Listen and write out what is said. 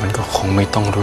มันก็คงไม่ต้องรู้